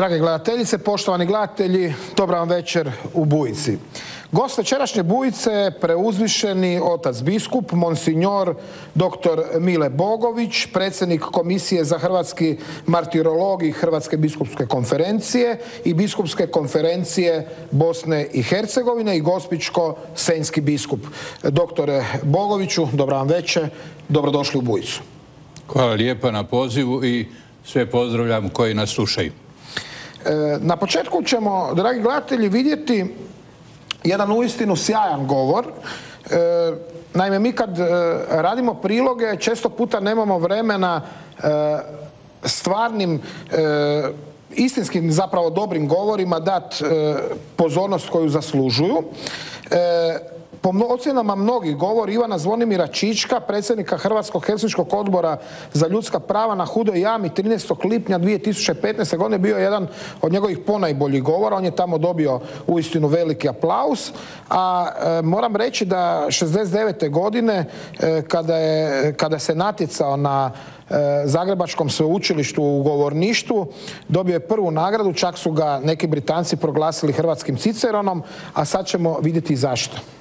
Drage gledateljice, poštovani gledatelji, dobra vam večer u Bujici. Gost večerašnje Bujice preuzvišeni otac biskup, monsignor dr. Mile Bogović, predsjednik Komisije za hrvatski martirolog i Hrvatske biskupske konferencije i biskupske konferencije Bosne i Hercegovine i gospičko-senjski biskup. Doktore Bogoviću, dobra vam večer, dobrodošli u Bujicu. Hvala lijepa na pozivu i sve pozdravljam koji nas slušaju. E, na početku ćemo, dragi gledatelji, vidjeti jedan uistinu sjajan govor. E, naime, mi kad e, radimo priloge, često puta nemamo vremena stvarnim istinskim zapravo dobrim govorima dati pozornost koju zaslužuju po ocjenama mnogih govor Ivana Zvonimira Čička, predsjednika Hrvatskog helsinškog odbora za ljudska prava na Hudoj jami 13. lipnja 2015. godine bio jedan od njegovih ponajboljih govora. On je tamo dobio uistinu veliki aplaus. A e, moram reći da 69. godine e, kada, je, kada se natjecao na e, Zagrebačkom sveučilištu u govorništvu dobio je prvu nagradu, čak su ga neki Britanci proglasili hrvatskim Ciceronom, a sad ćemo vidjeti zašto.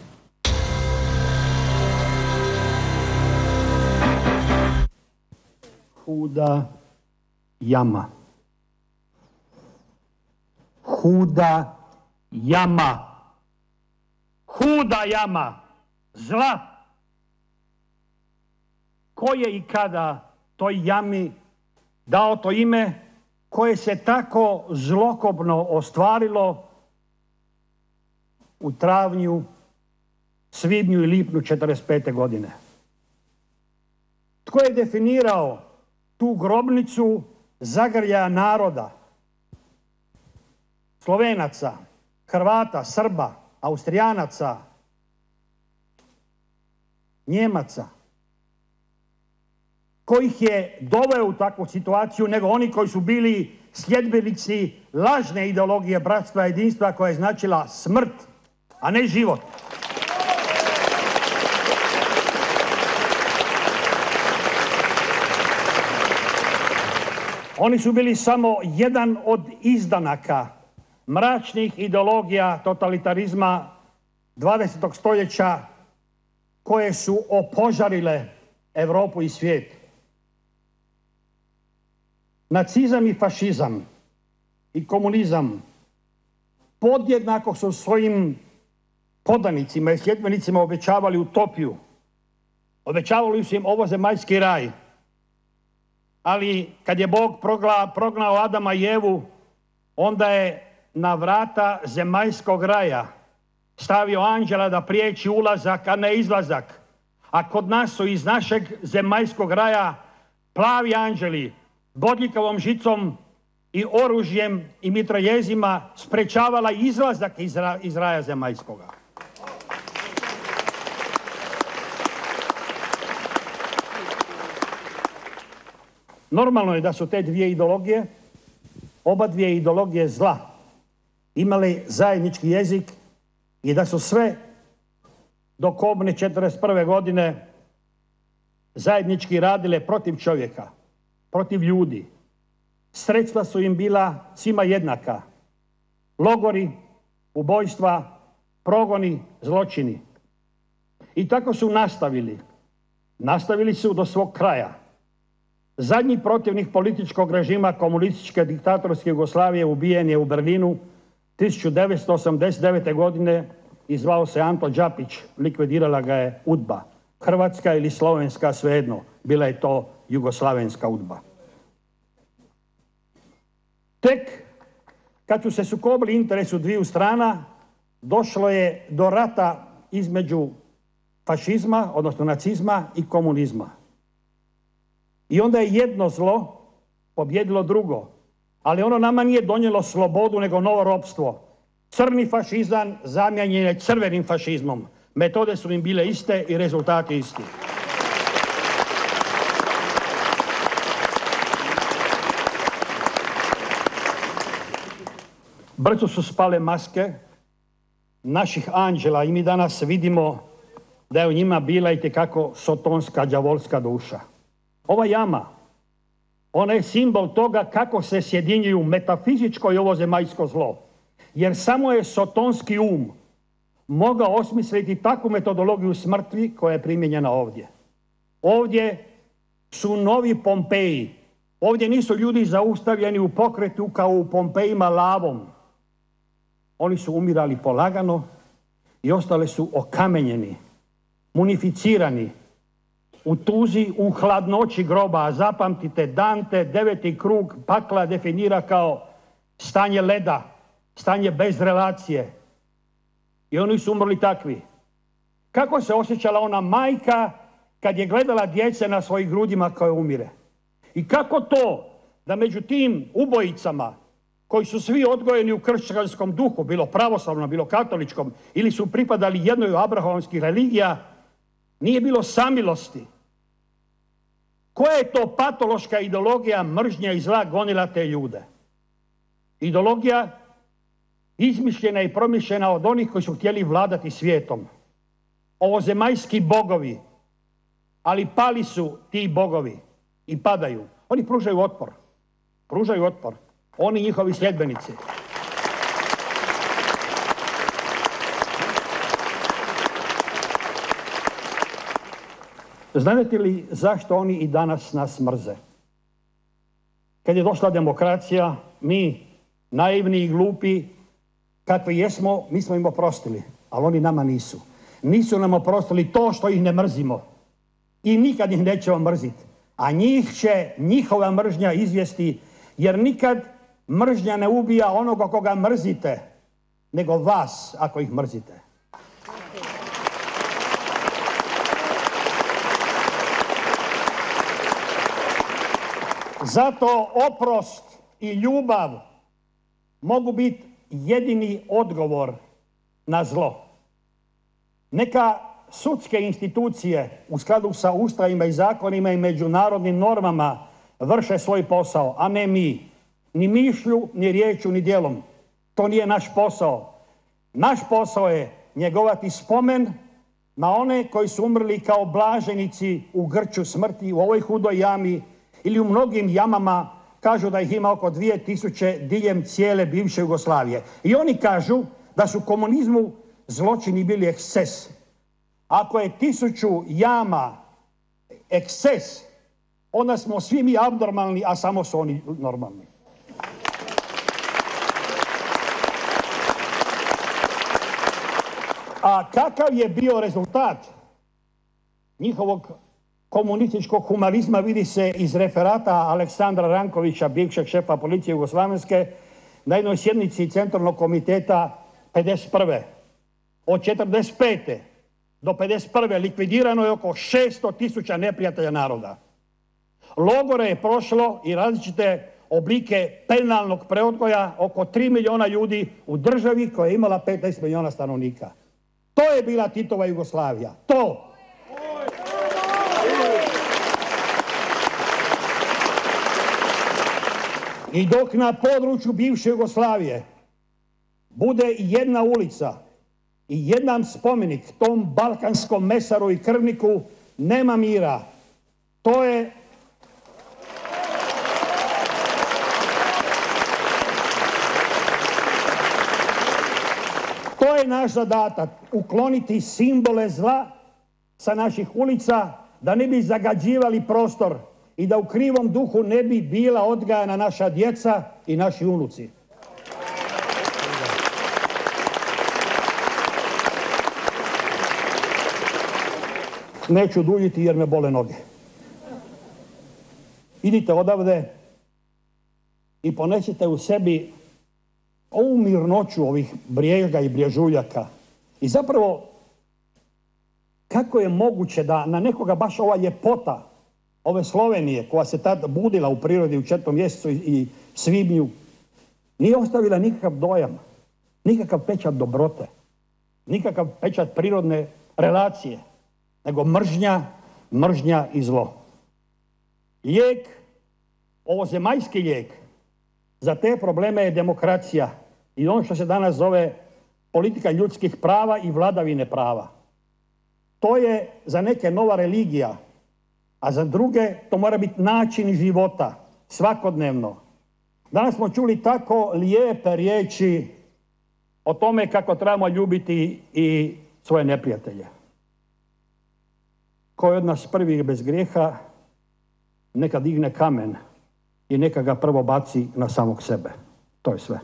Huda jama. Huda jama. Huda jama. Zla. Ko je i kada toj jami dao to ime koje se tako zlokobno ostvarilo u travnju, svibnju i lipnju 45. godine. Tko je definirao tu grobnicu zagrlja naroda. Slovenaca, Hrvata, Srba, Austrijanaca, Njemaca. Kojih je doveo u takvu situaciju nego oni koji su bili sljedbenici lažne ideologije bratstva jedinstva koja je značila smrt, a ne život. Oni su bili samo jedan od izdanaka mračnih ideologija totalitarizma 20. stoljeća koje su opožarile Europu i svijet. Nacizam i fašizam i komunizam podjednako su svojim podanicima i sljedbenicima obećavali utopiju. Obećavali su im ovo zemaljski raj ali kad je Bog prognao Adama i Evu, onda je na vrata zemaljskog raja stavio anđela da priječi ulazak, a ne izlazak. A kod nas su iz našeg zemaljskog raja plavi anđeli, bodljikavom žicom i oružjem i mitraljezima sprečavala izlazak iz raja zemaljskoga. Normalno je da su te dvije ideologije, oba dvije ideologije zla, imali zajednički jezik i da su sve do kobne 1941. godine zajednički radile protiv čovjeka, protiv ljudi. Sredstva su im bila svima jednaka. Logori, ubojstva, progoni, zločini. I tako su nastavili. Nastavili su do svog kraja. Zadnji protivnik političkog režima komunističke diktatorske Jugoslavije ubijen je u Berlinu 1989. godine i zvao se Anto Đapić. Likvidirala ga je UDBA. Hrvatska ili Slovenska, svejedno. Bila je to Jugoslavenska UDBA. Tek kad su se sukobili interesu dviju strana, došlo je do rata između fašizma, odnosno nacizma i komunizma. I onda je jedno zlo pobjedilo drugo. Ali ono nama nije donijelo slobodu nego novo ropstvo. Crni fašizam zamijenjen je crvenim fašizmom. Metode su im bile iste i rezultati isti. Brzo su spale maske naših anđela i mi danas vidimo da je u njima bila i kako sotonska, đavolska duša. Ova jama Ona je simbol toga kako se sjedinjuju metafizičko i ovo zemaljsko zlo. Jer samo je sotonski um mogao osmisliti takvu metodologiju smrti koja je primijenjena ovdje. Ovdje su novi Pompeji. Ovdje nisu ljudi zaustavljeni u pokretu kao u Pompejima lavom. Oni su umirali polagano i ostale su okamenjeni, munificirani, u tuzi, u hladnoći groba. A zapamtite, Dante, deveti krug pakla definira kao stanje leda, stanje bez relacije. I oni su umrli takvi. Kako se osjećala ona majka kad je gledala djece na svojih grudima koje umire? I kako to da među tim ubojicama koji su svi odgojeni u kršćanskom duhu, bilo pravoslavnom, bilo katoličkom, ili su pripadali jednoj abrahamskih religija, nije bilo samilosti. Koja je to patološka ideologija mržnja i zla gonila te ljude? Ideologija izmišljena i promišljena od onih koji su htjeli vladati svijetom. Ovozemaljski bogovi, ali pali su ti bogovi i padaju. Oni pružaju otpor. Pružaju otpor. Oni njihovi sljedbenici. Znate li zašto oni i danas nas mrze? Kad je došla demokracija, mi, naivni i glupi, kakvi jesmo, mi smo im oprostili, ali oni nama nisu. Nisu nam oprostili to što ih ne mrzimo. I nikad ih nećemo mrziti. A njih će njihova mržnja izvijesti, jer nikad mržnja ne ubija onoga koga mrzite, nego vas ako ih mrzite. Zato oprost i ljubav mogu biti jedini odgovor na zlo. Neka sudske institucije u skladu sa ustavima i zakonima i međunarodnim normama vrše svoj posao, a ne mi. Ni mišlju, ni riječu, ni djelom. To nije naš posao. Naš posao je njegovati spomen na one koji su umrli kao blaženici u grču smrti u ovoj hudoj jami ili u mnogim jamama kažu da ih ima oko 2000 diljem cijele bivše Jugoslavije. I oni kažu da su komunizmu zločini bili eksces. Ako je tisuću jama eksces, onda smo svi mi abnormalni, a samo su oni normalni. A kakav je bio rezultat njihovog komunističkog humanizma vidi se iz referata Aleksandra Rankovića, bivšeg šefa policije Jugoslavenske, na jednoj sjednici Centralnog komiteta 51. Od 45. do 51. likvidirano je oko 600 tisuća neprijatelja naroda. Logore je prošlo i različite oblike penalnog preodgoja oko 3 milijuna ljudi u državi koja je imala 15 milijuna stanovnika. To je bila Titova Jugoslavija. To. I dok na području bivše Jugoslavije bude jedna ulica i jedan spomenik tom balkanskom mesaru i krvniku, nema mira. To je To je naš zadatak, ukloniti simbole zla sa naših ulica da ne bi zagađivali prostor i da u krivom duhu ne bi bila odgajana naša djeca i naši unuci. Neću duljiti jer me bole noge. Idite odavde i ponesite u sebi ovu mirnoću ovih brijega i brježuljaka. I zapravo, kako je moguće da na nekoga baš ova ljepota ove Slovenije, koja se tad budila u prirodi u četvrtom mjesecu i svibnju, nije ostavila nikakav dojam, nikakav pečat dobrote, nikakav pečat prirodne relacije, nego mržnja, mržnja i zlo. Lijek, ovo zemaljski lijek, za te probleme je demokracija i ono što se danas zove politika ljudskih prava i vladavine prava. To je za neke nova religija, a za druge to mora biti način života. svakodnevno. Danas smo čuli tako lijepe riječi o tome kako trebamo ljubiti i svoje neprijatelje. Ko je od nas prvih bez grijeha, neka digne kamen i neka ga prvo baci na samog sebe. To je sve.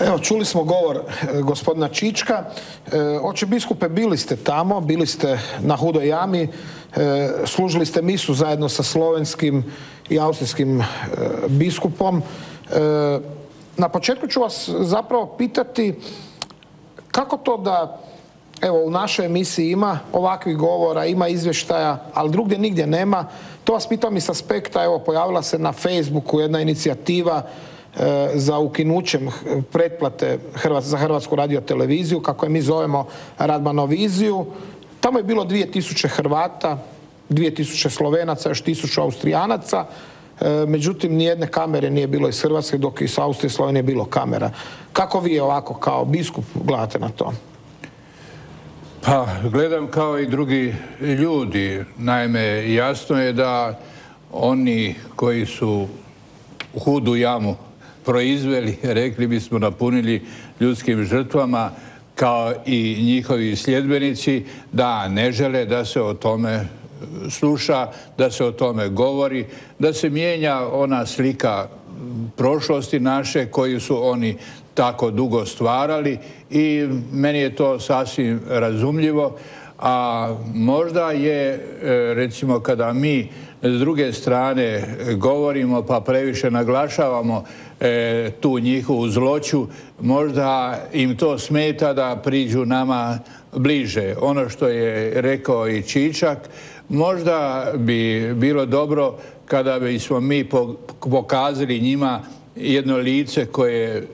Evo, čuli smo govor e, gospodina Čička. E, oče biskupe, bili ste tamo, bili ste na Hudoj jami, e, služili ste misu zajedno sa slovenskim i austrijskim biskupom. Na početku ću vas zapravo pitati kako to da evo u našoj emisiji ima ovakvih govora, ima izvještaja, ali drugdje nigdje nema. To vas pitam i s aspekta, evo pojavila se na Facebooku jedna inicijativa za ukinućem pretplate za Hrvatsku radioteleviziju, kako je mi zovemo Radmanoviziju. Tamo je bilo 2000 Hrvata, 2000 Slovenaca, još 1000 Austrijanaca. E, međutim, nijedne kamere nije bilo iz Hrvatske, dok iz Austrije i Slovenije bilo kamera. Kako vi ovako kao biskup gledate na to? Pa, gledam kao i drugi ljudi. Naime, jasno je da oni koji su u hudu jamu proizveli, rekli bismo, napunili ljudskim žrtvama kao i njihovi sljedbenici da ne žele da se o tome sluša, da se o tome govori, da se mijenja ona slika prošlosti naše koju su oni tako dugo stvarali i meni je to sasvim razumljivo, a možda je e, recimo kada mi s druge strane govorimo pa previše naglašavamo E, tu njihovu zloću, možda im to smeta da priđu nama bliže. Ono što je rekao i Čičak, možda bi bilo dobro kada bismo mi pokazali njima jedno lice koje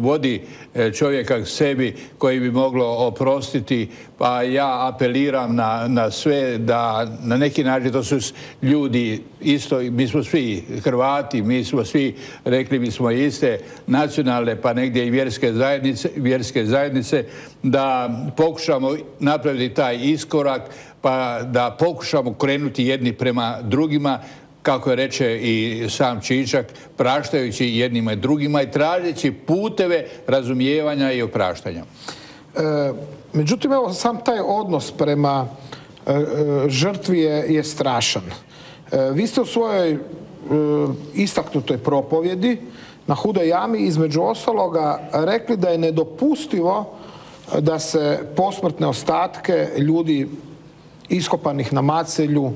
vodi e, čovjeka k sebi koji bi moglo oprostiti pa ja apeliram na, sve da na neki način to su ljudi isto, mi smo svi Hrvati, mi smo svi rekli mi smo iste nacionalne pa negdje i vjerske zajednice, vjerske zajednice da pokušamo napraviti taj iskorak pa da pokušamo krenuti jedni prema drugima kako je reče i sam Čičak, praštajući jednima i drugima i tražeći puteve razumijevanja i opraštanja. E, međutim, evo, sam taj odnos prema e, e, žrtvi je, strašan. vi ste u svojoj istaknutoj propovjedi na hudoj jami između ostaloga rekli da je nedopustivo da se posmrtne ostatke ljudi iskopanih na macelju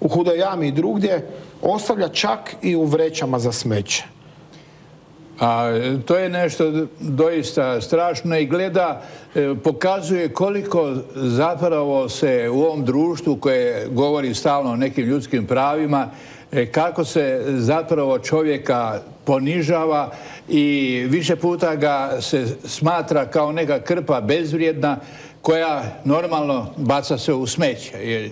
u hudoj jami i drugdje ostavlja čak i u vrećama za smeće. A to je nešto doista strašno i gleda, e, pokazuje koliko zapravo se u ovom društvu koje govori stalno o nekim ljudskim pravima, e, kako se zapravo čovjeka ponižava i više puta ga se smatra kao neka krpa bezvrijedna koja normalno baca se u smeće.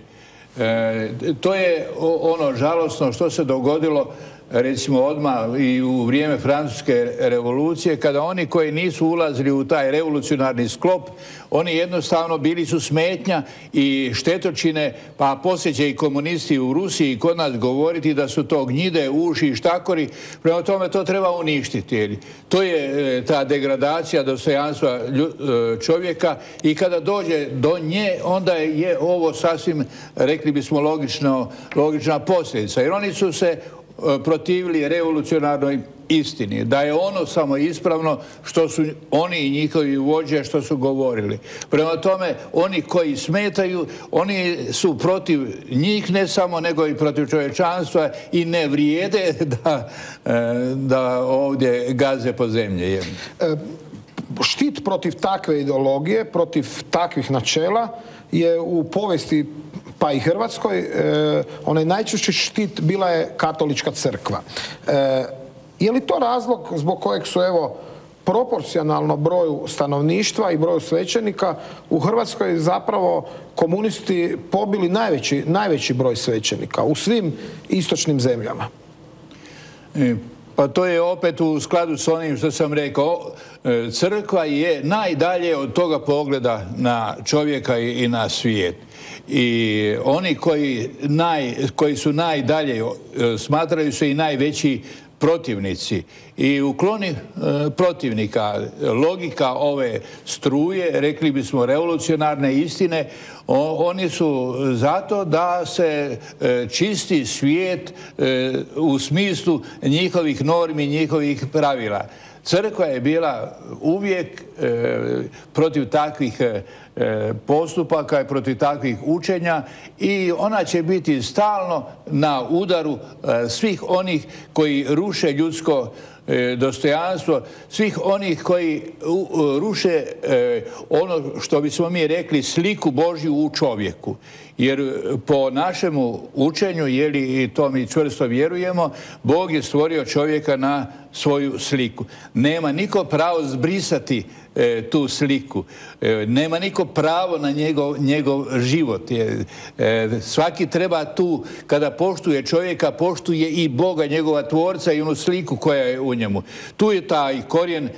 E, to je ono žalosno što se dogodilo recimo odmah i u vrijeme francuske revolucije kada oni koji nisu ulazili u taj revolucionarni sklop oni jednostavno bili su smetnja i štetočine pa poslije i komunisti u Rusiji kod nas govoriti da su to gnjide, uši i štakori. Prema tome to treba uništiti to je e, ta degradacija dostojanstva e, čovjeka i kada dođe do nje onda je ovo sasvim rekli bismo logična posljedica jer oni su se protivili revolucionarnoj istini, da je ono samo ispravno što su oni i njihovi vođe što su govorili. Prema tome, oni koji smetaju, oni su protiv njih ne samo, nego i protiv čovječanstva i ne vrijede da, e, da ovdje gaze po zemlji. Štit protiv takve ideologije, protiv takvih načela je u povijesti pa i Hrvatskoj, e, onaj najčešći štit bila je katolička crkva. E, je li to razlog zbog kojeg su evo proporcionalno broju stanovništva i broju svećenika u Hrvatskoj zapravo komunisti pobili najveći, najveći broj svećenika u svim istočnim zemljama? E, Pa to je opet u skladu s onim što sam rekao. E, crkva je najdalje od toga pogleda na čovjeka i na svijet. I oni koji, koji su najdalje smatraju se i najveći protivnici i ukloni e, protivnika logika ove struje, rekli bismo revolucionarne istine, oni su zato da se e, čisti svijet e, u smislu njihovih normi, njihovih pravila. Crkva je bila uvijek protiv takvih postupaka i protiv takvih učenja i ona će biti stalno na udaru svih onih koji ruše ljudsko E, dostojanstvo svih onih koji ruše e, ono što bismo mi rekli sliku Božju u čovjeku. Jer e, po našemu učenju, jeli i to mi čvrsto vjerujemo, Bog je stvorio čovjeka na svoju sliku. Nema niko pravo zbrisati E, tu sliku. E, nema niko pravo na njegov, njegov život. E, svaki treba tu, kada poštuje čovjeka, poštuje i Boga, njegova tvorca i onu sliku koja je u njemu. Tu je taj korijen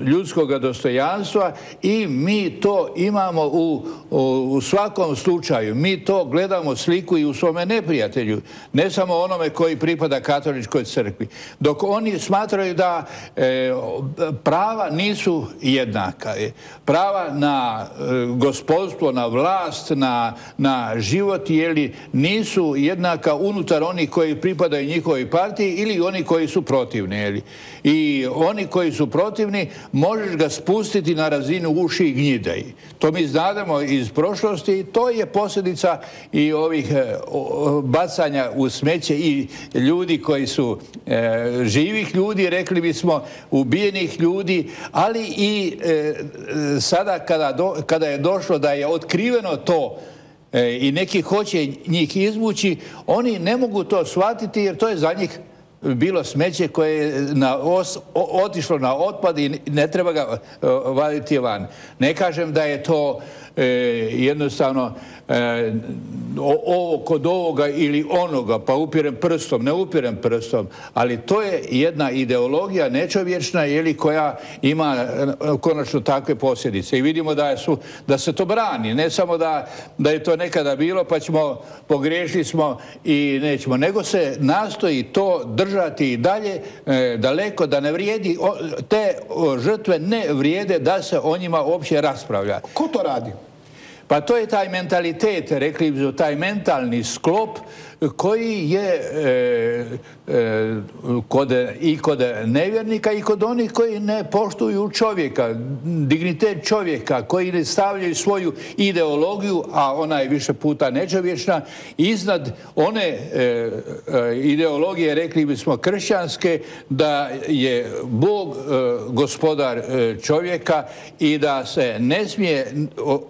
ljudskog dostojanstva i mi to imamo u, u, svakom slučaju. Mi to gledamo sliku i u svome neprijatelju. Ne samo onome koji pripada katoličkoj crkvi. Dok oni smatraju da prava nisu jednaka. je. Prava na e, gospodstvo, na vlast, na, na život, jeli nisu jednaka unutar onih koji pripadaju njihovoj partiji ili oni koji su protivni. Jeli. I oni koji su protivni, možeš ga spustiti na razinu uši i gnjidej. To mi znademo iz prošlosti. To je posljedica i ovih e, bacanja u smeće i ljudi koji su e, živih ljudi, rekli bismo, ubijenih ljudi, ali i E, sada kada, je došlo da je otkriveno to e, i neki hoće njih izvući, oni ne mogu to shvatiti jer to je za njih bilo smeće koje je otišlo na otpad i ne treba ga e, vaditi van. Ne kažem da je to jednostavno Ovo kod ovoga ili onoga, pa upirem prstom, ne upirem prstom, ali to je jedna ideologija nečovječna ili koja ima e, konačno takve posljedice. I vidimo da, su, da se to brani, ne samo da, da je to nekada bilo pa ćemo, pogriješili smo i nećemo, nego se nastoji to držati i dalje e, daleko, da ne vrijedi, te žrtve ne vrijede da se o njima uopće raspravlja. Ko to radi? Pa to je taj mentalitet, rekli bi taj mentalni sklop koji je e, e, kod, i kod nevjernika i kod onih koji ne poštuju čovjeka, dignitet čovjeka, koji ne stavljaju svoju ideologiju, a ona je više puta nečovječna, iznad one e, ideologije, rekli bismo kršćanske, da je Bog gospodar čovjeka i da se ne smije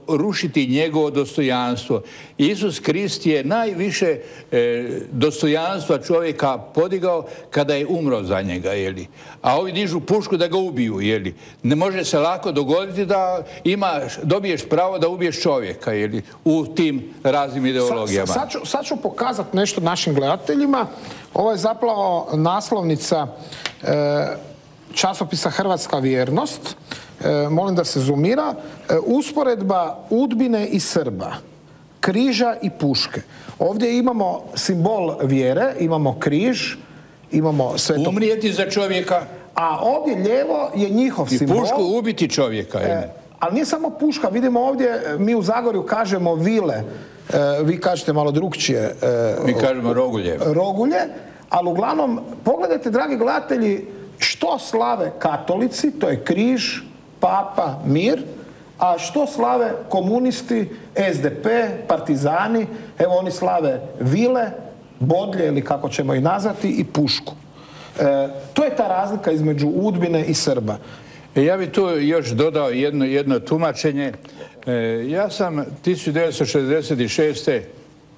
rušiti njegovo dostojanstvo. Isus Krist je najviše E, dostojanstva čovjeka podigao kada je umro za njega, jeli. A ovi dižu pušku da ga ubiju, jeli. Ne može se lako dogoditi da imaš, dobiješ pravo da ubiješ čovjeka, jeli, u tim raznim ideologijama. Sad, sad, ću, pokazati nešto našim gledateljima. Ovo je zapravo naslovnica e, časopisa Hrvatska vjernost. E, molim da se zoomira. usporedba Udbine i Srba križa i puške. Ovdje imamo simbol vjere, imamo križ, imamo sve to... Umrijeti za čovjeka. A ovdje lijevo je njihov simbol. I pušku ubiti čovjeka. E, ali nije samo puška, vidimo ovdje, mi u Zagorju kažemo vile, e, vi kažete malo drugčije. E, mi kažemo rogulje. Rogulje, ali uglavnom, pogledajte, dragi gledatelji, što slave katolici, to je križ, papa, mir, a što slave komunisti, SDP, partizani, evo oni slave vile, bodlje ili kako ćemo ih nazvati i pušku. E, to je ta razlika između Udbine i Srba. E, ja bih tu još dodao jedno, jedno tumačenje. E, ja sam 1966.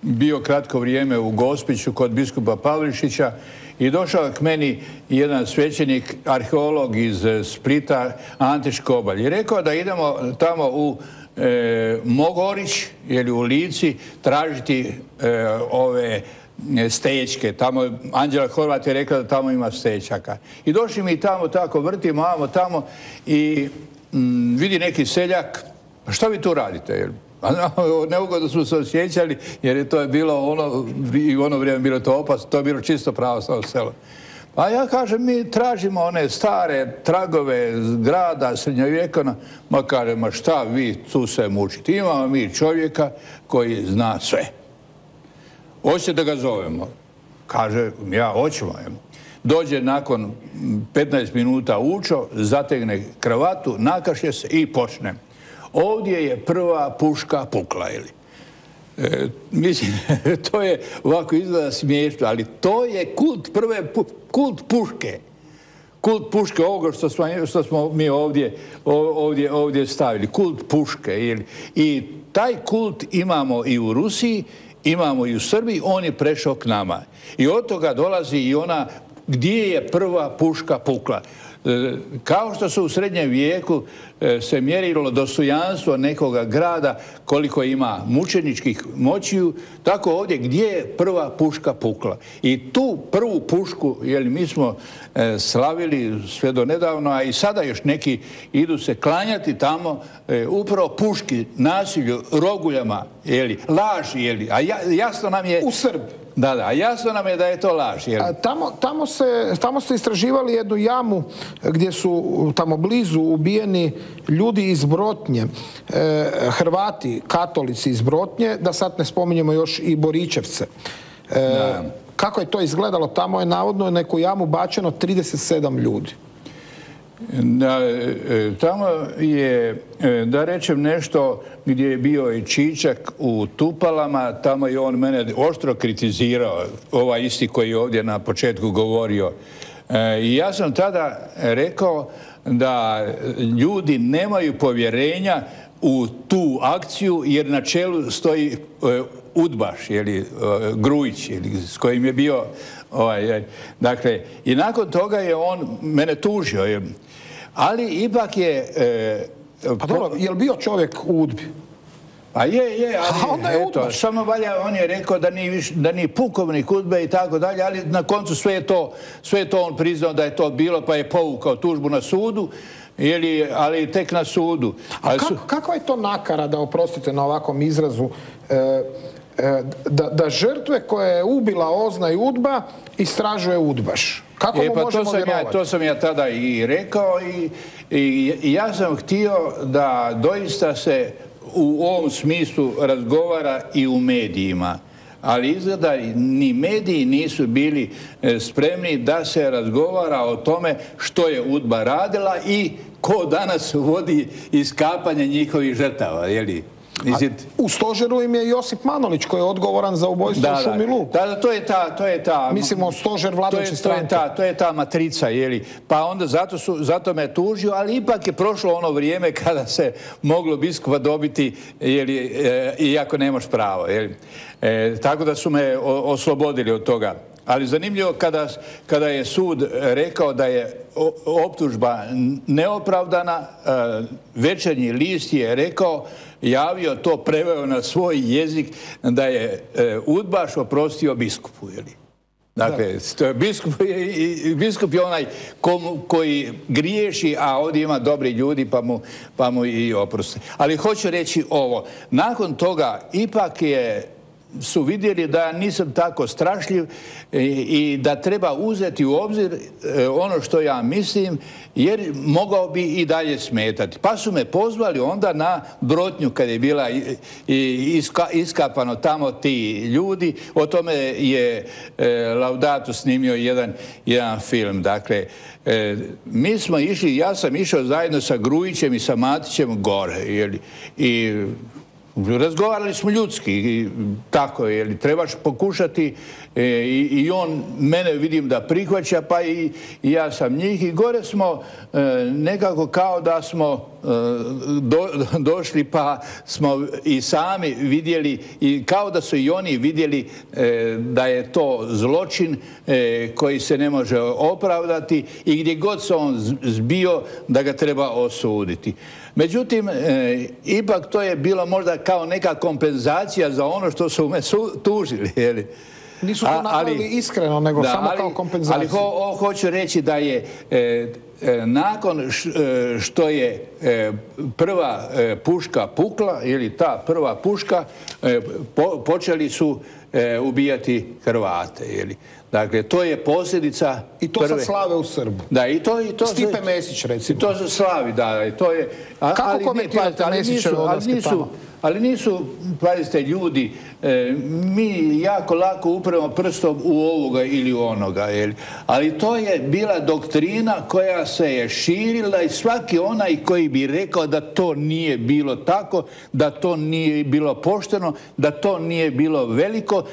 bio kratko vrijeme u Gospiću kod biskupa Pavlišića i došao k meni jedan svećenik, arheolog iz eh, Splita, Ante Škobalj. I rekao da idemo tamo u e, Mogorić ili u Lici tražiti eh, ove stečke. Tamo, Anđela Horvat je rekla da tamo ima stečaka. I došli mi tamo tako, vrtimo, amo tamo i mm, vidi neki seljak, šta vi tu radite? Neugodno smo se osjećali jer je to bilo ono, i u ono vrijeme bilo to opasno, to je bilo čisto pravo selo. A ja kažem, mi tražimo one stare tragove grada, srednjovjekona. Ma kaže, ma šta vi tu se mučite? Imamo mi čovjeka koji zna sve. Hoćete da ga zovemo? Kaže, ja hoćemo. Dođe nakon 15 minuta učo, zategne kravatu, nakaše se i počne. Ovdje je prva puška pukla, ili? E, mislim, to je ovako izgleda smiješno, ali to je kult prve, kult puške. Kult puške, ovoga što smo, što smo mi ovdje, ovdje, ovdje stavili. Kult puške. I taj kult imamo i u Rusiji, imamo i u Srbiji, on je prešao k nama. I od toga dolazi i ona gdje je prva puška pukla. E, kao što su u srednjem vijeku e, se mjerilo dostojanstvo nekoga grada koliko ima mučeničkih moćiju, tako ovdje gdje je prva puška pukla. I tu prvu pušku, jer mi smo e, slavili sve do nedavno, a i sada još neki idu se klanjati tamo upravo puški, nasilju, roguljama, laži, a jasno nam je... U Srbi. Da, da, jasno nam je da je to laž. Tamo, tamo, se, tamo ste istraživali jednu jamu gdje su tamo blizu ubijeni ljudi iz Brotnje, e, Hrvati, katolici iz Brotnje, da sad ne spominjemo još i Boričevce. E, kako je to izgledalo? Tamo je navodno neku jamu bačeno 37 ljudi. Da, e, tamo je, e, da rečem nešto gdje je bio i Čičak u Tupalama, tamo je on mene oštro kritizirao, ovaj isti koji je ovdje na početku govorio. E, I ja sam tada rekao da ljudi nemaju povjerenja u tu akciju jer na čelu stoji Udbaš, ili Grujić, s kojim je bio ovaj, dakle, i nakon toga je on mene tužio. Ali ipak je... E, pa dobro, je li bio čovjek u udbi? Pa je, je, ali eto, samo valja, on je rekao da nije pukovnik udbe i tako dalje, ali na koncu sve je to, sve je to on priznao da je to bilo, pa je povukao tužbu na sudu, ili, ali tek na sudu. A kakva je to nakara, da oprostite na ovakvom izrazu, e, da, da žrtve koje je ubila Ozna i Udba istražuje Udbaš? Kako e, pa to sam, ja, to sam ja tada i rekao i, ja sam htio da doista se u ovom smislu razgovara i u medijima. Ali izgleda ni mediji nisu bili e, spremni da se razgovara o tome što je UDBA radila i ko danas vodi iskapanje njihovih žrtava. Jeli? U stožeru im je Josip Manolić koji je odgovoran za ubojstvo da, Šumi Da, da, to je ta, to je ta... Mislimo stožer vladajuće stranke. To je ta, to je ta matrica, jeli. Pa onda zato, su, zato me tužio, ali ipak je prošlo ono vrijeme kada se moglo biskupa dobiti, jeli, e, iako nemaš pravo, jeli. E, tako da su me oslobodili od toga. Ali zanimljivo kada, kada je sud rekao da je optužba neopravdana, e, večernji list je rekao javio to, preveo na svoj jezik da je e, Udbaš oprostio biskupu. Jeli? Dakle, biskup, je, biskup je onaj koji griješi, a ovdje ima dobri ljudi pa mu, pa mu i oprosti. Ali hoću reći ovo. Nakon toga ipak je su vidjeli da nisam tako strašljiv i da treba uzeti u obzir e, ono što ja mislim jer mogao bi i dalje smetati. Pa su me pozvali onda na brotnju kad je bila iskapano tamo ti ljudi. O tome je e, Laudato snimio jedan, jedan film. Dakle, e, mi smo išli, ja sam išao zajedno sa Grujićem i sa Matićem gore. I Razgovarali smo ljudski, tako je, trebaš pokušati e, i, on mene vidim da prihvaća, pa i, ja sam njih i gore smo e, nekako kao da smo e, došli pa smo i sami vidjeli i kao da su i oni vidjeli da je to zločin koji se ne može opravdati i gdje god se on zbio da ga treba osuditi. Međutim, e, ipak to je bilo možda kao neka kompenzacija za ono što su me tužili. Nisu to napravili iskreno, nego samo kao kompenzaciju. Ali hoću reći da je e, nakon što je prva puška pukla, ili ta prva puška, počeli su ubijati Hrvate. Jeli. Dakle, to je posljedica I to sad slave u Srbu. Da, i to... I to Stipe Mesić, recimo. I to su slavi, da. To je, Kako ali, komentirate Mesićeve odlaske tamo? Ali nisu, pazite, ljudi, e, mi jako lako upremo prstom u ovoga ili u onoga. Jel? Ali to je bila doktrina koja se je širila i svaki onaj koji bi rekao da to nije bilo tako, da to nije bilo pošteno, da to nije bilo veliko,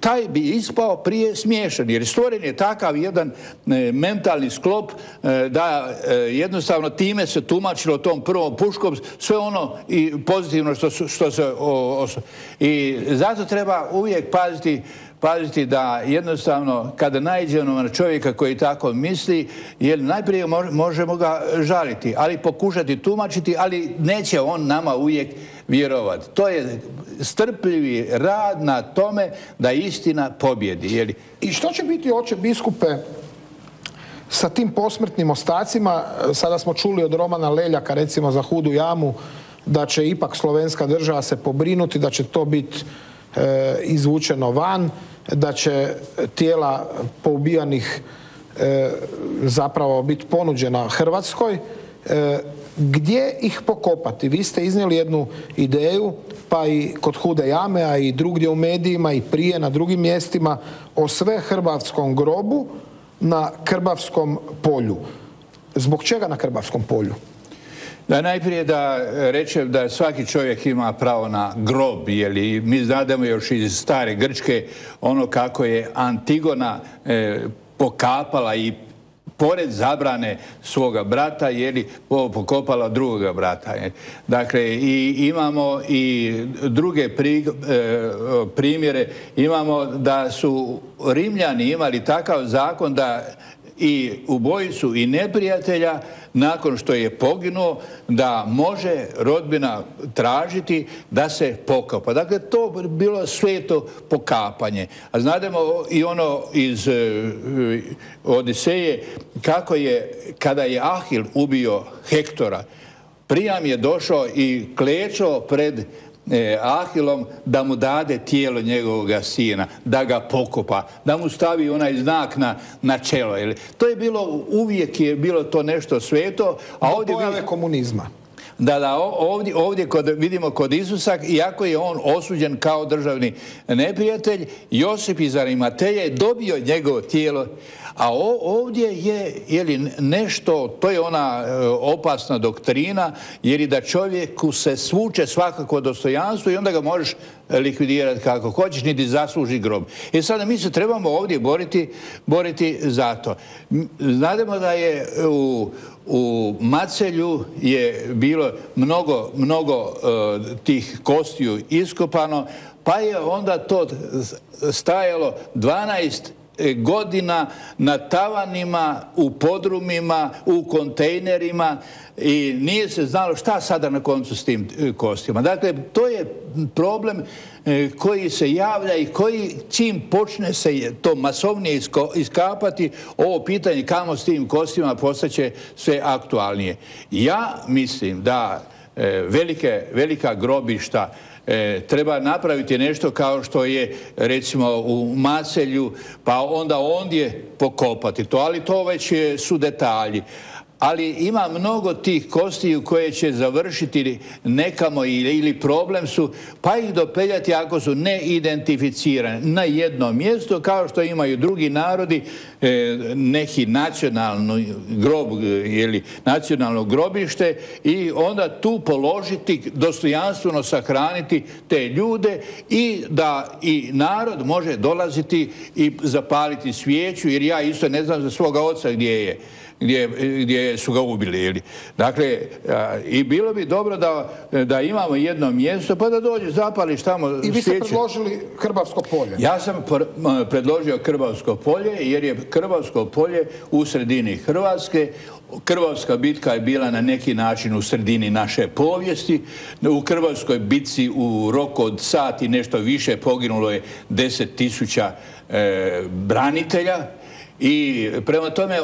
taj bi ispao prije smiješan. Jer stvoren je takav jedan e, mentalni sklop e, da jednostavno time se tumačilo tom prvom puškom sve ono i pozitivno što što, se... I zato treba uvijek paziti paziti da jednostavno kada naiđemo na čovjeka koji tako misli, jer najprije možemo ga žaliti, ali pokušati tumačiti, ali neće on nama uvijek vjerovati. To je strpljivi rad na tome da istina pobjedi. I što će biti oče biskupe sa tim posmrtnim ostacima? Sada smo čuli od Romana Leljaka recimo za Hudu jamu da će ipak slovenska država se pobrinuti, da će to biti e, izvučeno van, da će tijela poubijanih e, zapravo biti ponuđena Hrvatskoj. E, gdje ih pokopati? Vi ste iznijeli jednu ideju, pa i kod Hude jame, a i drugdje u medijima i prije na drugim mjestima, o sve hrvatskom grobu na Krbavskom polju. Zbog čega na Krbavskom polju? Da najprije da rečem da svaki čovjek ima pravo na grob, jer mi znademo još iz stare Grčke ono kako je Antigona e, pokapala i pored zabrane svoga brata, je pokopala drugoga brata. Dakle, i imamo i druge e, primjere. Imamo da su Rimljani imali takav zakon da i ubojicu i neprijatelja nakon što je poginuo da može rodbina tražiti da se pokopa. Dakle, to bilo sveto pokapanje. A znademo i ono iz e, Odiseje kako je kada je Ahil ubio Hektora, Prijam je došao i klečao pred E, Ahilom da mu dade tijelo njegovog sina, da ga pokopa, da mu stavi onaj znak na, na čelo. To je bilo, uvijek je bilo to nešto sveto. A ovdje pojave komunizma. Da, da, ovdje, ovdje kod, vidimo kod Isusa, iako je on osuđen kao državni neprijatelj, Josip iz Arimateja je dobio njegovo tijelo a ovdje je jeli, nešto, to je ona e, opasna doktrina, jer i da čovjeku se svuče svakako dostojanstvo i onda ga možeš likvidirati kako hoćeš, niti zasluži grob. I e sada mi se trebamo ovdje boriti, boriti za to. Znademo da je u, u Macelju je bilo mnogo, mnogo e, tih kostiju iskopano, pa je onda to stajalo 12 E, godina na tavanima, u podrumima, u kontejnerima i nije se znalo šta sada na koncu s tim e, kostima. Dakle, to je problem e, koji se javlja i koji čim počne se to masovnije iskapati, ovo pitanje kamo s tim kostima postaće sve aktualnije. Ja mislim da velika grobišta E, treba napraviti nešto kao što je recimo u Macelju, pa onda ondje pokopati to, ali to već su detalji ali ima mnogo tih kostiju koje će završiti nekamo ili, problem su, pa ih dopeljati ako su neidentificirane. Na jedno mjesto, kao što imaju drugi narodi, e, neki nacionalni grob ili nacionalno grobište i onda tu položiti, dostojanstveno sahraniti te ljude i da i narod može dolaziti i zapaliti svijeću, jer ja isto ne znam za svoga oca gdje je gdje, je su ga ubili. Dakle, i bilo bi dobro da, da imamo jedno mjesto pa da dođe zapališ tamo I vi ste predložili Krbavsko polje. Ja sam predložio Krbavsko polje jer je Krbavsko polje u sredini Hrvatske Krvavska bitka je bila na neki način u sredini naše povijesti. U Krvavskoj bitci u roku od sati nešto više poginulo je deset tisuća e, branitelja i prema tome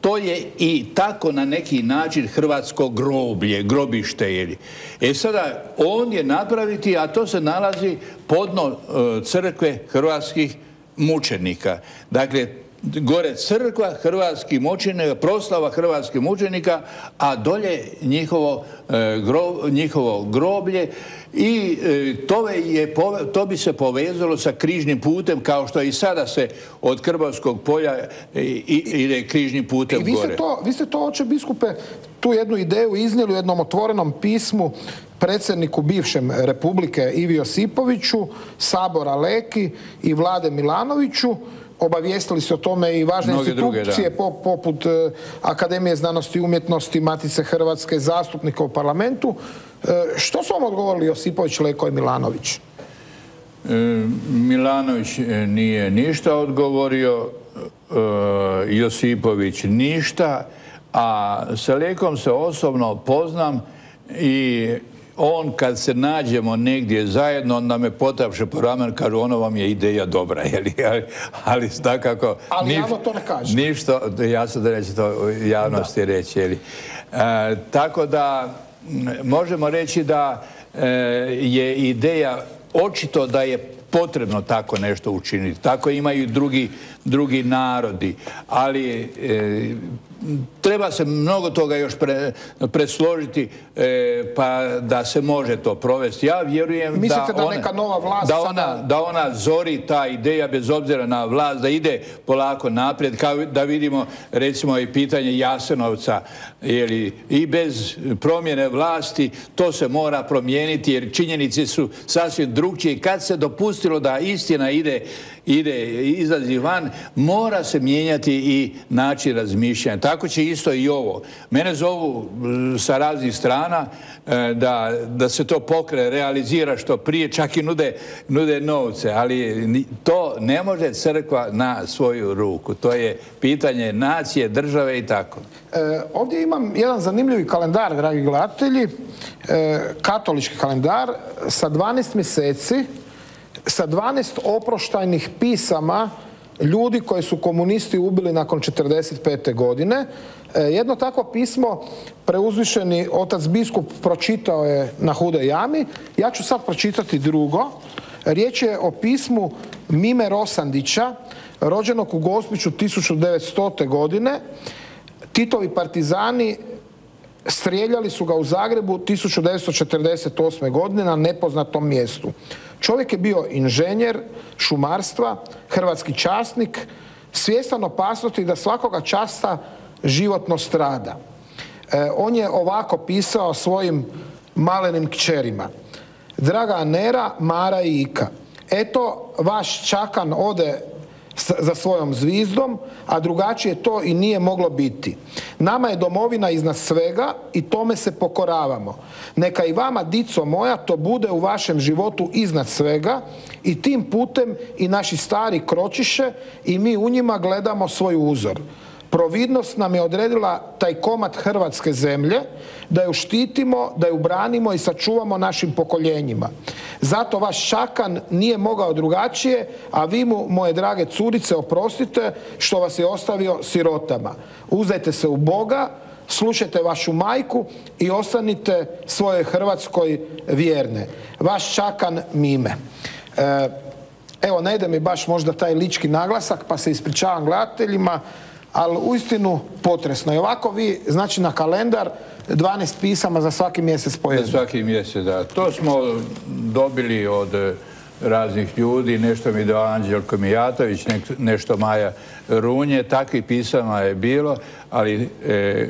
to je i tako na neki način hrvatsko groblje, grobište. Je. E sada je napraviti, a to se nalazi podno e, crkve hrvatskih mučenika. Dakle, gore crkva hrvatskih mučenika, proslava hrvatskih mučenika, a dolje njihovo, e, njihovo groblje i e, to, je, to bi se povezalo sa križnim putem kao što i sada se od Krbavskog polja e, ide križnim putem I vi gore. To, vi ste to, oče biskupe, tu jednu ideju iznijeli u jednom otvorenom pismu predsjedniku bivšem Republike Ivi Josipoviću, Sabora Leki i Vlade Milanoviću obavijestili se o tome i važne institucije poput e, Akademije znanosti i umjetnosti, Matice Hrvatske, zastupnika u parlamentu. E, što su vam odgovorili Josipović, Leko i Milanović? E, Milanović nije ništa odgovorio, Josipović ništa, a sa Lekom se osobno poznam i on kad se nađemo negdje zajedno, onda me potapše po ramenu, kaže ono vam je ideja dobra, jeli? ali, ali takako... Ali javno to ne kaže. Ništa, ja sam da neće to javnosti reći, jeli? E, tako da možemo reći da e, je ideja očito da je potrebno tako nešto učiniti. Tako imaju drugi, drugi narodi. Ali e, treba se mnogo toga još presložiti e, pa da se može to provesti. Ja vjerujem da, da, ona, neka nova vlast da, ona, da ona zori ta ideja bez obzira na vlast, da ide polako naprijed, kao da vidimo recimo i pitanje Jasenovca jeli, i bez promjene vlasti to se mora promijeniti jer činjenice su sasvim drugčije. Kad se dopustilo da istina ide ide, izlazi van, mora se mijenjati i način razmišljanja. Tako će isto i ovo. Mene zovu sa raznih strana e, da, se to pokre, realizira što prije, čak i nude, nude novce, ali to ne može crkva na svoju ruku. To je pitanje nacije, države i tako. E, ovdje imam jedan zanimljivi kalendar, dragi gledatelji, e, katolički kalendar sa 12 mjeseci sa 12 oproštajnih pisama ljudi koji su komunisti ubili nakon 45. godine. E, jedno takvo pismo preuzvišeni otac biskup pročitao je na Hude jami. Ja ću sad pročitati drugo. Riječ je o pismu Mime Rosandića, rođenog u Gospiću 1900. godine. Titovi partizani strijeljali su ga u Zagrebu 1948. godine na nepoznatom mjestu. Čovjek je bio inženjer šumarstva, hrvatski časnik, svjestan opasnosti da svakoga časta životno strada. E, on je ovako pisao svojim malenim kćerima. Draga Nera, Mara i Ika, eto vaš čakan ode za svojom zvizdom, a drugačije to i nije moglo biti. Nama je domovina iznad svega i tome se pokoravamo. Neka i vama, dico moja, to bude u vašem životu iznad svega i tim putem i naši stari kročiše i mi u njima gledamo svoj uzor. Providnost nam je odredila taj komad hrvatske zemlje, da ju štitimo, da ju branimo i sačuvamo našim pokoljenjima. Zato vaš Šakan nije mogao drugačije, a vi mu, moje drage curice, oprostite što vas je ostavio sirotama. Uzajte se u Boga, slušajte vašu majku i ostanite svojoj Hrvatskoj vjerne. Vaš Čakan Mime. E, evo, ne ide mi baš možda taj lički naglasak, pa se ispričavam gledateljima, ali uistinu potresno. I ovako vi, znači na kalendar, 12 pisama za svaki mjesec po Za svaki mjesec, da. To smo dobili od e, raznih ljudi, nešto mi dao Anđelko Mijatović, nešto Maja Runje, takvih pisama je bilo, ali e,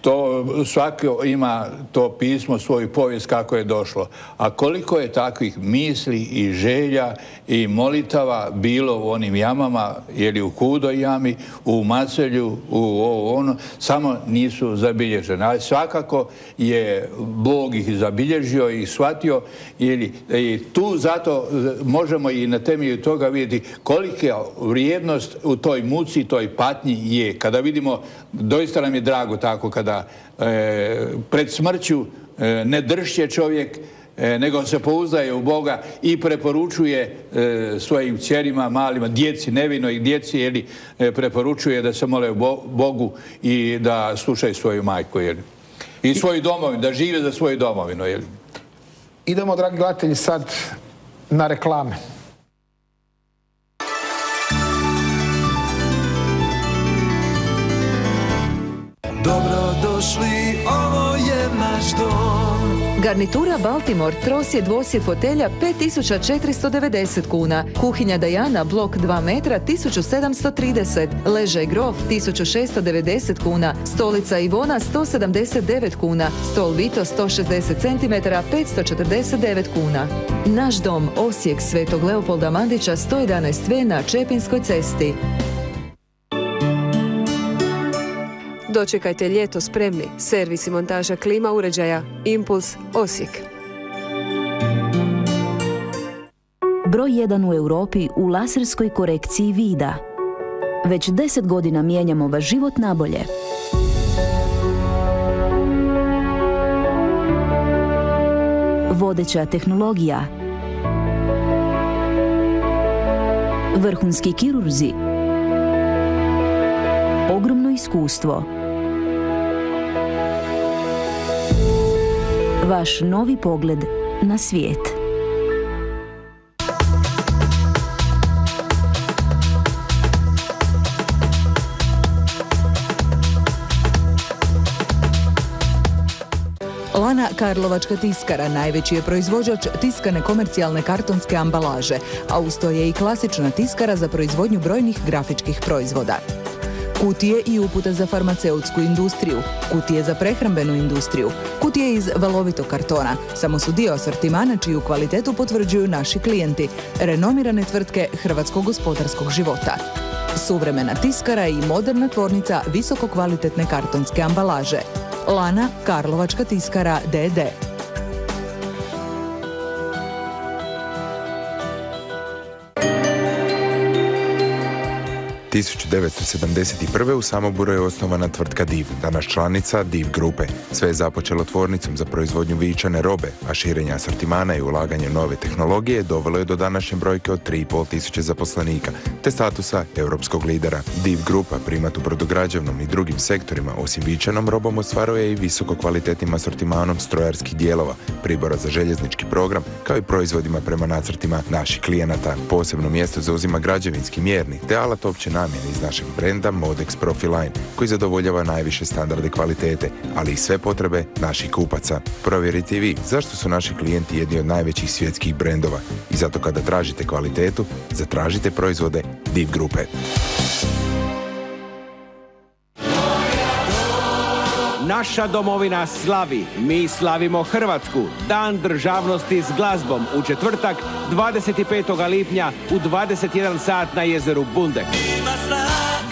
to svako ima to pismo, svoju povijest kako je došlo. A koliko je takvih misli i želja i molitava bilo u onim jamama, ili u Kudoj jami, u Macelju, u ovo ono, samo nisu zabilježene. Ali svakako je Bog ih zabilježio i shvatio i tu zato možemo i na temelju toga vidjeti kolika vrijednost u toj muci, toj patnji je. Kada vidimo, doista nam je drago tako kada e, pred smrću e, ne dršće čovjek, e, nego se pouzdaje u Boga i preporučuje svojim ćerima, malima, djeci, nevinoj djeci, jeli, preporučuje da se mole Bogu i da slušaju svoju majku, jeli. I svoju domovinu, da žive za svoju domovinu, jeli. Idemo, dragi gledatelji, sad na reklame. Garnitura Baltimore trosje dvosje fotelja 5490 kuna. Kuhinja Dajana blok 2 metra 1730. Ležaj grof 1690 kuna. Stolica Ivona 179 kuna. Stol Vito 160 cm 549 kuna. Naš dom Osijek Svetog Leopolda Mandića 111 V na Čepinskoj cesti. Dočekajte ljeto spremni. Servis i montaža klima uređaja. Impuls Osijek. Broj 1 u Europi u laserskoj korekciji vida. Već 10 godina mijenjamo vaš život na bolje. Vodeća tehnologija. Vrhunski kirurzi. Ogromno iskustvo. Vaš novi pogled na svijet. Lana Karlovačka tiskara najveći je proizvođač tiskane komercijalne kartonske ambalaže, a usto je i klasična tiskara za proizvodnju brojnih grafičkih proizvoda kutije i upute za farmaceutsku industriju, kutije za prehrambenu industriju, kutije iz valovitog kartona. Samo su dio asortimana čiju kvalitetu potvrđuju naši klijenti, renomirane tvrtke hrvatskog gospodarskog života. Suvremena tiskara i moderna tvornica visoko kvalitetne kartonske ambalaže. Lana Karlovačka tiskara DD. 1971. u Samoboru je osnovana tvrtka DIV, danas članica DIV grupe. Sve je započelo tvornicom za proizvodnju vičane robe, a širenje asortimana i ulaganje nove tehnologije dovelo je do današnje brojke od 3,5 tisuće zaposlenika, te statusa europskog lidera. DIV grupa primat u brodograđevnom i drugim sektorima osim vičanom robom ostvaruje i visoko kvalitetnim asortimanom strojarskih dijelova, pribora za željeznički program, kao i proizvodima prema nacrtima naših klijenata. Posebno mjesto zauzima građevinski mjerni, te alat opće namjene iz našeg brenda Modex Profiline, koji zadovoljava najviše standarde kvalitete, ali i sve potrebe naših kupaca. Provjerite i vi zašto su naši klijenti jedni od najvećih svjetskih brendova i zato kada tražite kvalitetu, zatražite proizvode Div Grupe. Naša domovina slavi, mi slavimo Hrvatsku. Dan državnosti s glazbom u četvrtak 25. lipnja u 21 sat na jezeru Bundek.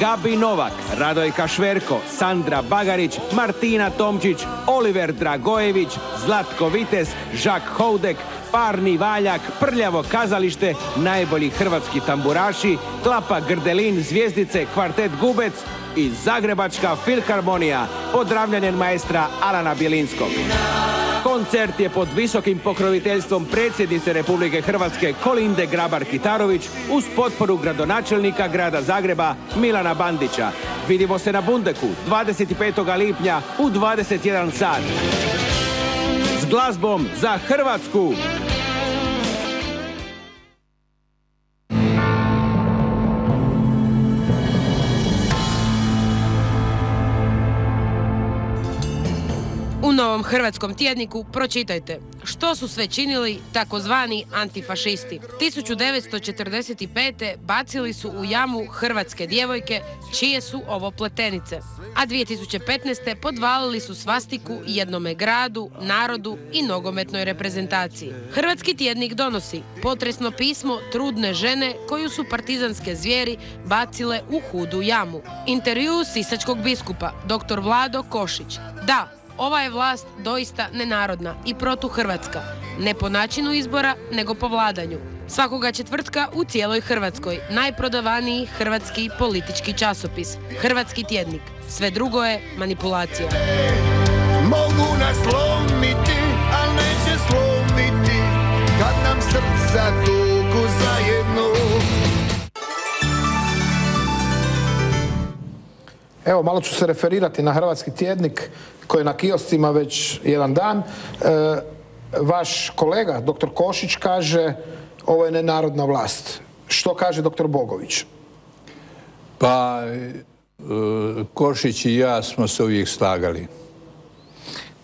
Gabi Novak, Radojka Šverko, Sandra Bagarić, Martina Tomčić, Oliver Dragojević, Zlatko Vites, Žak Houdek, Parni Valjak, Prljavo kazalište, najbolji hrvatski tamburaši, Klapa Grdelin, Zvijezdice, Kvartet Gubec i Zagrebačka filharmonija podravljanjem maestra Alana Bjelinskog. Koncert je pod visokim pokroviteljstvom predsjednice Republike Hrvatske Kolinde Grabar-Kitarović uz potporu gradonačelnika grada Zagreba Milana Bandića. Vidimo se na Bundeku 25. lipnja u 21 sat. S glazbom za Hrvatsku! Ovom hrvatskom tjedniku pročitajte što su sve činili takozvani antifašisti. 1945. bacili su u jamu hrvatske djevojke čije su ovo pletenice, a 2015. podvalili su svastiku jednome gradu, narodu i nogometnoj reprezentaciji. Hrvatski tjednik donosi potresno pismo trudne žene koju su partizanske zvijeri bacile u hudu jamu. Intervju sisačkog biskupa, dr. Vlado Košić. Da, ova je vlast doista nenarodna i protuhrvatska. Ne po načinu izbora, nego po vladanju. Svakoga četvrtka u cijeloj Hrvatskoj najprodavaniji hrvatski politički časopis. Hrvatski tjednik. Sve drugo je manipulacija. Mogu nas slomiti, a neće slomiti Kad nam srca tuku Evo, malo ću se referirati na Hrvatski tjednik koji je na kioscima već jedan dan. E, vaš kolega, dr. Košić, kaže ovo je nenarodna vlast. Što kaže dr. Bogović? Pa, e, Košić i ja smo se uvijek slagali.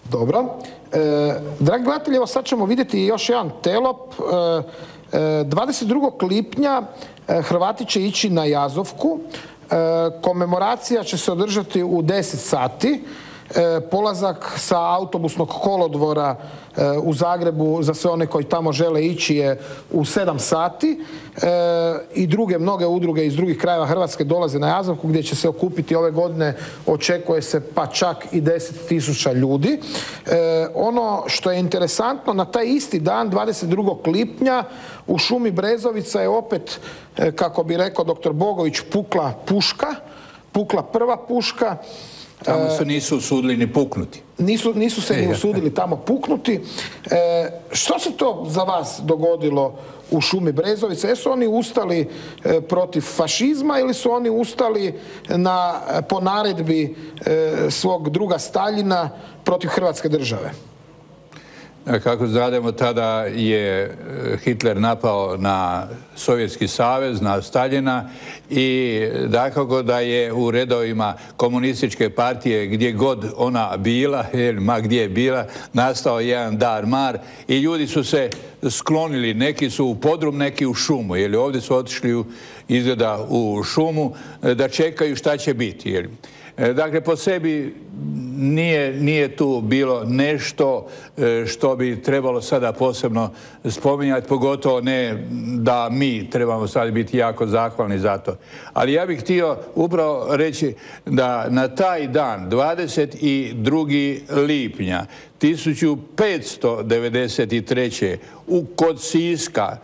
Dobro. E, dragi gledatelji, evo sad ćemo vidjeti još jedan telop. E, 22. lipnja Hrvati će ići na Jazovku. Komemoracija će se održati u 10 sati. E, polazak sa autobusnog kolodvora e, u Zagrebu za sve one koji tamo žele ići je u 7 sati e, i druge mnoge udruge iz drugih krajeva Hrvatske dolaze na Jazavku gdje će se okupiti ove godine očekuje se pa čak i 10.000 ljudi. Ono što je interesantno na taj isti dan 22. lipnja u šumi Brezovica je opet kako bi rekao dr. Bogović pukla puška, pukla prva puška Tamo se nisu usudili ni puknuti. Nisu, nisu se ni usudili tamo puknuti. E, što se to za vas dogodilo u šumi Brezovice? Jesu oni ustali e, protiv fašizma ili su oni ustali na, po naredbi e, svog druga Staljina protiv Hrvatske države? Kako znademo, tada je e, Hitler napao na Sovjetski savez, na Staljina i dakako da je u redovima komunističke partije gdje god ona bila, ma gdje je bila, nastao jedan dar mar i ljudi su se sklonili, neki su u podrum, neki u šumu, jer ovdje su otišli izgleda u šumu e, da čekaju šta će biti. Jer E, dakle, po sebi nije, nije tu bilo nešto što bi trebalo sada posebno spominjati, pogotovo ne da mi trebamo sad biti jako zahvalni za to. Ali ja bih htio upravo reći da na taj dan, 22. lipnja 1593. u kod Siska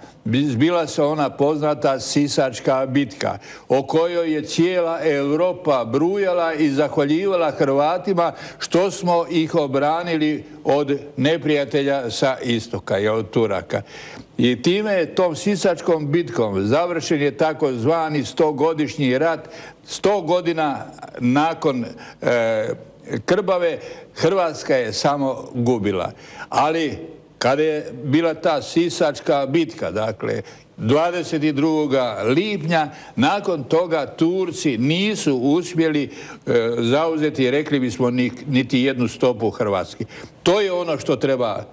bila se ona poznata Sisačka bitka o kojoj je cijela Europa brujala i zahvaljivala Hrvatima što smo ih obranili od neprijatelja sa istoka i od Turaka. I time je tom Sisačkom bitkom završen je tako zvani stogodišnji rat, sto godina nakon e, Krbave Hrvatska je samo gubila. Ali kada je bila ta sisačka bitka, dakle 22. lipnja, nakon toga Turci nisu uspjeli e, zauzeti, rekli bismo, niti jednu stopu Hrvatski. To je ono što treba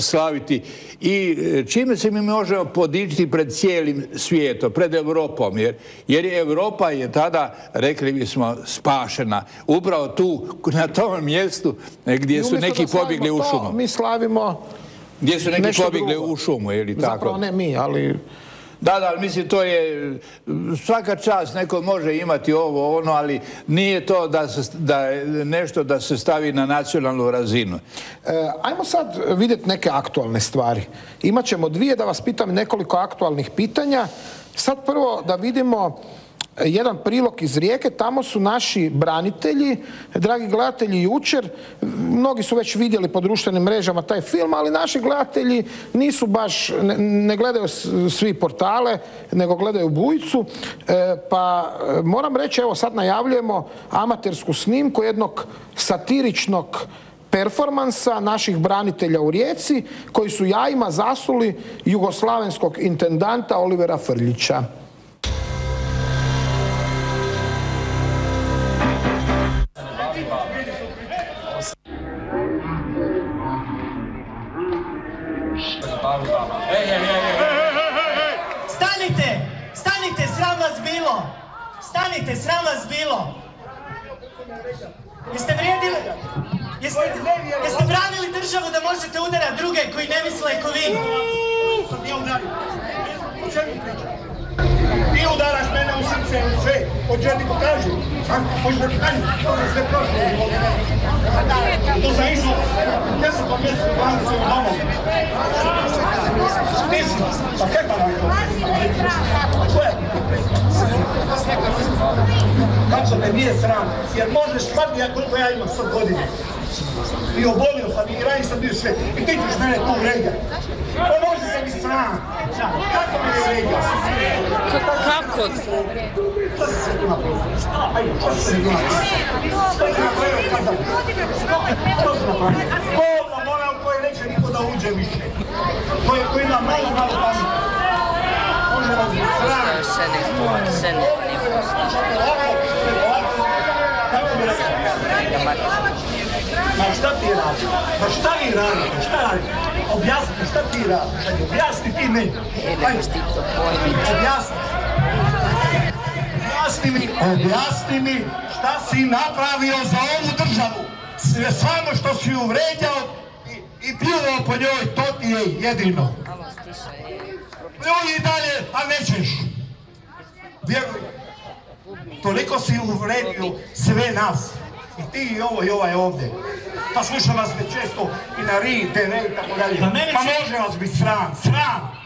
slaviti i e, čime se mi možemo podičiti pred cijelim svijetom, pred Europom, jer, jer je Europa je tada, rekli bismo, spašena. Upravo tu, na tom mjestu gdje su neki pobjegli u šumu. Mi slavimo Gdje su neki pobjegli u šumu, je li tako? Zapravo ne mi, ali da, da, mislim, to je, svaka čast neko može imati ovo, ono, ali nije to da, da je nešto da se stavi na nacionalnu razinu. E, ajmo sad vidjeti neke aktualne stvari. Imaćemo dvije da vas pitam nekoliko aktualnih pitanja. Sad prvo da vidimo jedan prilog iz Rijeke, tamo su naši branitelji, dragi gledatelji jučer, mnogi su već vidjeli po društvenim mrežama taj film, ali naši gledatelji nisu baš, ne, gledaju svi portale, nego gledaju bujicu, e, pa e, moram reći, evo sad najavljujemo amatersku snimku jednog satiričnog performansa naših branitelja u Rijeci koji su jajima zasuli jugoslavenskog intendanta Olivera Frljića. Stanite, sram vas bilo! Jeste vrijedili? Jeste, jeste branili državu da možete udarati druge koji ne misle ko vi? Ti udaraš mene u srce, u sve. Hoće ti pokažu. Možeš da kažu. To je sve prošlo. To za izlog. Ja sam po mjestu van svojim domom. Ti si. Pa kaj pa nam to? Ko je? Kako te nije sram? Jer možeš shvatiti ja koliko ja imam sad godina. I obolio sam i ranije sam bio sve. I ti ćeš mene tu vređati. Pa može se mi sram. Kako mora u koje neće niko da uđe više. Koji ima malo, malo pameti. Može vas biti sram. Se ne, se ne, Kako bi rekao? Ma šta ti radiš? Ma šta vi radite? Šta radite? Objasni, šta ti radiš? Ajde, objasni ti meni. Ajde, objasni. Objasni mi, objasni mi šta si napravio za ovu državu. Sve samo što si ju vređao i, i pljuvao po njoj, to ti je jedino. Pljuj i dalje, a nećeš. Vjeruj. Toliko si uvredio sve nas. I ti i ovo i ovaj ovdje. Pa slušam vas već često i na RI, TV i tako dalje. Pa će- može vas biti sram, sram!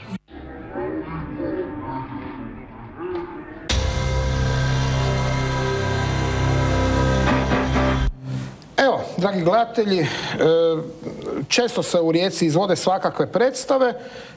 Dragi gledatelji, e, često se u Rijeci izvode svakakve predstave.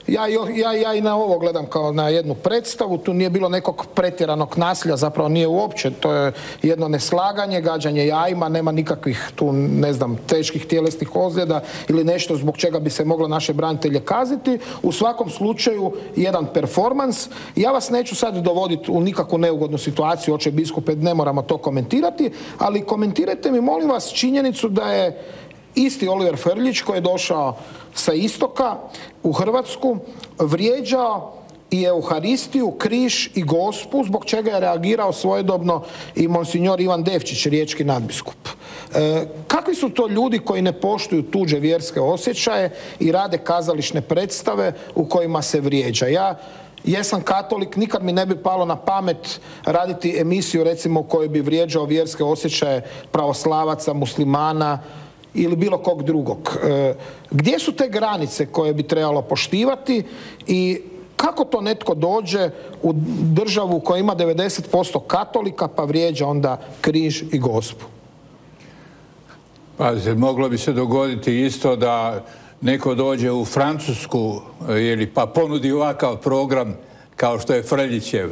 Ja, ja, ja i na ovo gledam kao na jednu predstavu. Tu nije bilo nekog pretjeranog nasilja, zapravo nije uopće. To je jedno neslaganje, gađanje jajima, nema nikakvih tu, ne znam, teških tjelesnih ozljeda ili nešto zbog čega bi se moglo naše branitelje kaziti. U svakom slučaju jedan performans. Ja vas neću sad dovoditi u nikakvu neugodnu situaciju, oče biskupe, ne moramo to komentirati, ali komentirajte mi, molim vas, činjenicu da je isti Oliver Frljić koji je došao sa istoka u Hrvatsku vrijeđao i Euharistiju, križ i gospu, zbog čega je reagirao svojedobno i monsignor Ivan Devčić, riječki nadbiskup. E, kakvi su to ljudi koji ne poštuju tuđe vjerske osjećaje i rade kazališne predstave u kojima se vrijeđa? Ja jesam katolik, nikad mi ne bi palo na pamet raditi emisiju recimo u kojoj bi vrijeđao vjerske osjećaje pravoslavaca, muslimana ili bilo kog drugog. E, gdje su te granice koje bi trebalo poštivati i kako to netko dođe u državu koja ima 90% katolika pa vrijeđa onda križ i gospu? Pazite, moglo bi se dogoditi isto da neko dođe u Francusku ili pa ponudi ovakav program kao što je Frljićev,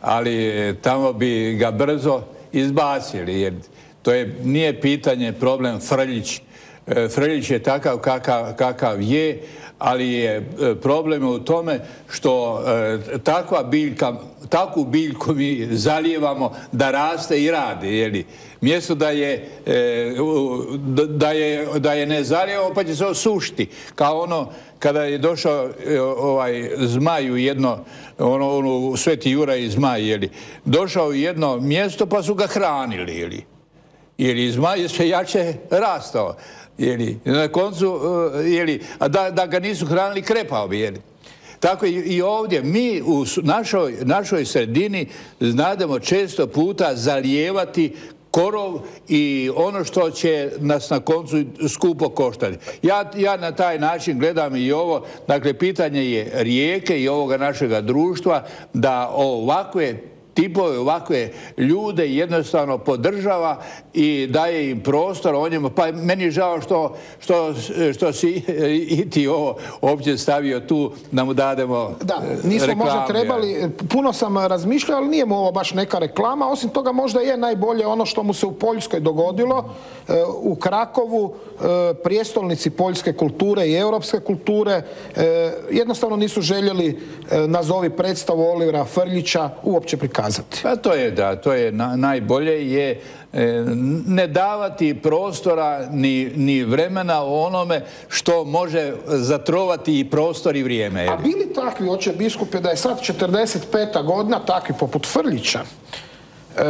ali e, tamo bi ga brzo izbacili jer to je, nije pitanje problem Frljić. E, Frljić je takav kakav, kakav je, ali je e, problem u tome što e, takva biljka, takvu biljku mi zalijevamo da raste i radi, jeli? Mjesto da je, da- je, da je ne zalijevamo pa će se osušiti. Kao ono kada je došao ovaj zmaj u jedno, ono, ono Sveti Juraj i zmaj, jeli? Došao u jedno mjesto pa su ga hranili, jeli? Jer je jače rastao. Jeli, na koncu, jeli, da, da ga nisu hranili, krepao bi. Jeli. Tako i, ovdje, mi u našoj, našoj sredini znademo često puta zalijevati korov i ono što će nas na koncu skupo koštati. Ja, ja na taj način gledam i ovo, dakle pitanje je rijeke i ovoga našega društva da ovakve tipove, ovakve ljude jednostavno podržava i daje im prostor o njemu. Pa meni je žao što, što, što si i ti ovo uopće stavio tu da mu dademo Da, e, nismo reklamu, možda trebali, puno sam razmišljao, ali nije mu ovo baš neka reklama, osim toga možda je najbolje ono što mu se u Poljskoj dogodilo, e, u Krakovu, e, prijestolnici poljske kulture i europske kulture, jednostavno nisu željeli nazovi predstavu Olivera Frljića uopće prikazati. Pokazati. Pa to je da, to je najbolje je e, ne davati prostora ni, ni vremena o onome što može zatrovati i prostor i vrijeme. A bili takvi oče biskupe da je sad 45. godina, takvi poput Frljića, e,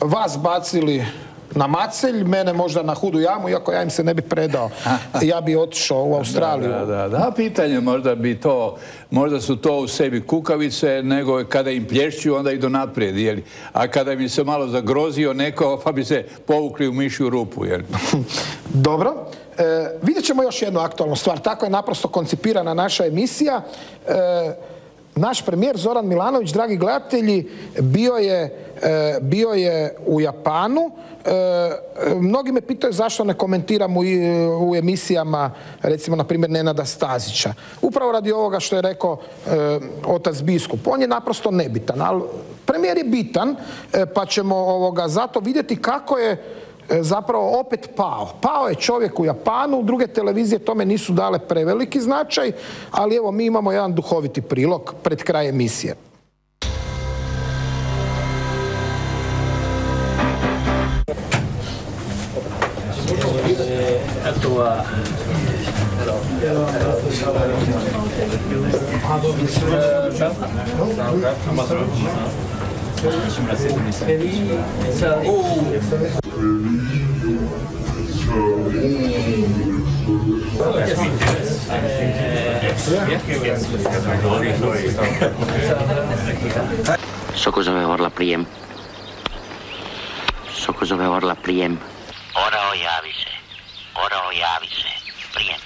vas bacili na macelj, mene možda na hudu jamu, iako ja im se ne bi predao. Ja bi otišao u Australiju. Da, da, da, pitanje možda bi to, možda su to u sebi kukavice, nego kada im plješću, onda idu naprijed, jeli? A kada bi se malo zagrozio neko, pa bi se povukli u mišju rupu, jeli? Dobro. E, vidjet ćemo još jednu aktualnu stvar. Tako je naprosto koncipirana naša emisija. E, naš premijer Zoran Milanović, dragi gledatelji, bio je, e, bio je u Japanu. E, mnogi me pitaju zašto ne komentiram u, u emisijama, recimo, na primjer, Nenada Stazića. Upravo radi ovoga što je rekao e, otac biskup. On je naprosto nebitan, ali premijer je bitan, pa ćemo ovoga zato vidjeti kako je E, zapravo opet pao. Pao je čovjek u Japanu, druge televizije tome nisu dale preveliki značaj, ali evo mi imamo jedan duhoviti prilog pred kraj emisije. Så cosa me la priem. Så cosa me la priem. Ora o javise. Ora o javise. Priem.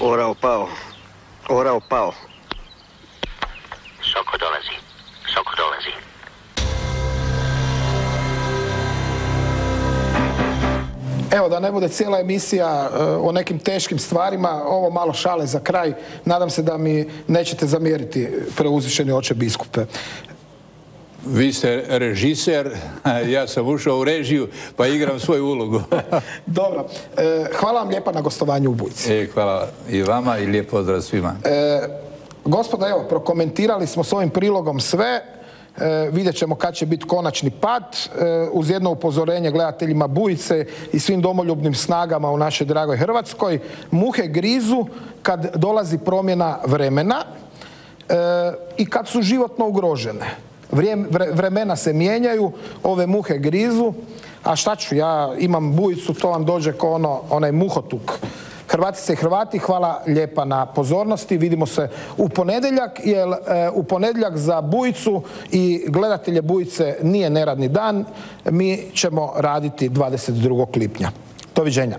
Ora o pao. Ora o pao. Soko dolazi. Soko dolazi. Evo da ne bude cijela emisija e, o nekim teškim stvarima, ovo malo šale za kraj. Nadam se da mi nećete zamjeriti preuzvišeni oče biskupe. Vi ste režiser, ja sam ušao u režiju pa igram svoju ulogu. Dobro. E, hvala vam lijepa na gostovanju u Bujci. E, hvala i vama i lijep pozdrav svima. E, gospodo, evo, prokomentirali smo s ovim prilogom sve. vidjet ćemo kad će biti konačni pad uz jedno upozorenje gledateljima Bujice i svim domoljubnim snagama u našoj dragoj Hrvatskoj. Muhe grizu kad dolazi promjena vremena i kad su životno ugrožene vremena se mijenjaju, ove muhe grizu, a šta ću, ja imam bujicu, to vam dođe kao ono, onaj muhotuk. Hrvatice i Hrvati, hvala lijepa na pozornosti. Vidimo se u ponedjeljak, jer e, u ponedjeljak za bujicu i gledatelje bujice nije neradni dan. Mi ćemo raditi 22. lipnja. Doviđenja.